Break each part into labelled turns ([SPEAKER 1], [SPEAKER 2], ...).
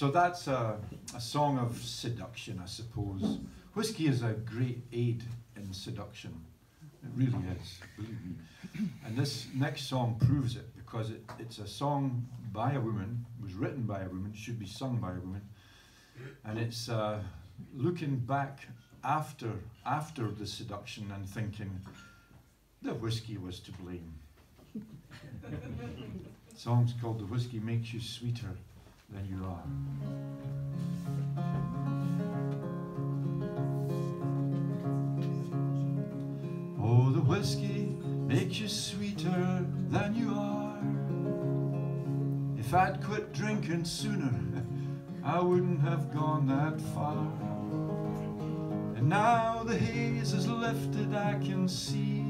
[SPEAKER 1] So that's a, a song of seduction, I suppose. Whiskey is a great aid in seduction. It really is, believe me. And this next song proves it because it, it's a song by a woman, was written by a woman, should be sung by a woman, and it's uh, looking back after after the seduction and thinking the whiskey was to blame. song's called "The Whiskey Makes You Sweeter Than You Are." Oh, the whiskey makes you sweeter than you are. If I'd quit drinking sooner, I wouldn't have gone that far. And now the haze is lifted, I can see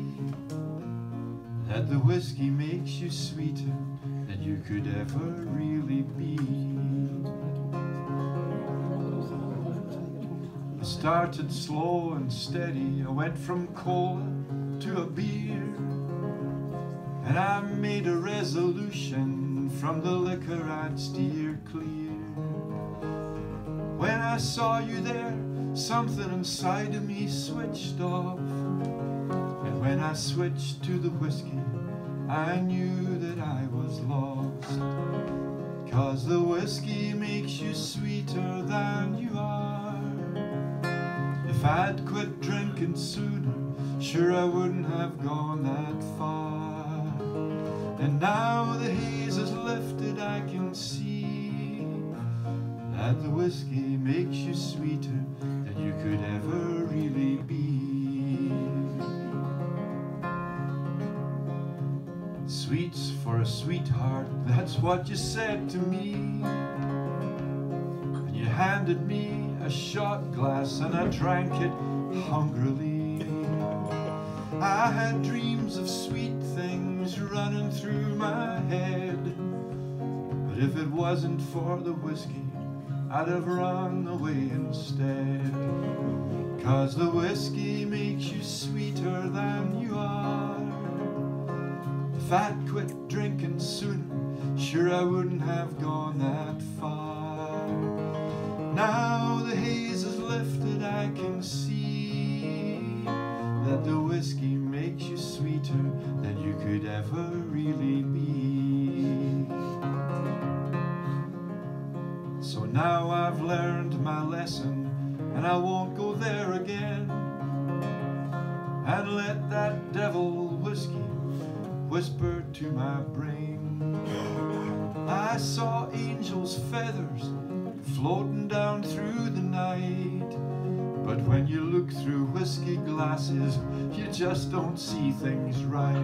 [SPEAKER 1] that the whiskey makes you sweeter than you could ever really be. I started slow and steady, I went from cola to a beer. And I made a resolution from the liquor I'd steer clear. When I saw you there, something inside of me switched off. And when I switched to the whiskey, I knew that. Cause the whiskey makes you sweeter than you are. If I'd quit drinking sooner, Sure I wouldn't have gone that far And now the haze is lifted I can see That the whiskey makes you sweeter Than you could ever Sweets for a sweetheart. That's what you said to me. And you handed me a shot glass And I drank it hungrily. I had dreams of sweet things running through my head. But if it wasn't for the whiskey I'd have run away instead. Cause the whiskey makes you sweeter than you are If I'd quit drinking sooner Sure I wouldn't have gone that far Now the haze is lifted I can see that the whiskey makes you sweeter than you could ever really be. So now I've learned my lesson and I won't go there again and let that devil whiskey whisper to my brain. I saw angels' feathers floating down through the night but when you look through whiskey glasses, you just don't see things right.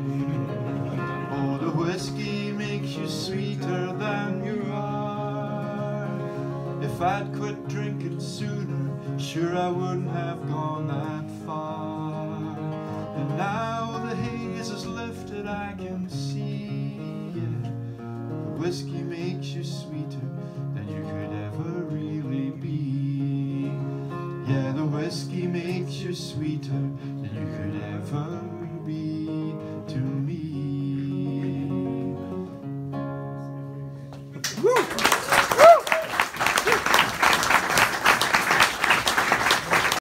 [SPEAKER 1] Oh, the whiskey makes you sweeter than you are. If I'd quit drinking sooner, sure I wouldn't have gone that far. makes you sweeter than you could ever really be. Yeah, the whiskey makes you sweeter than you could ever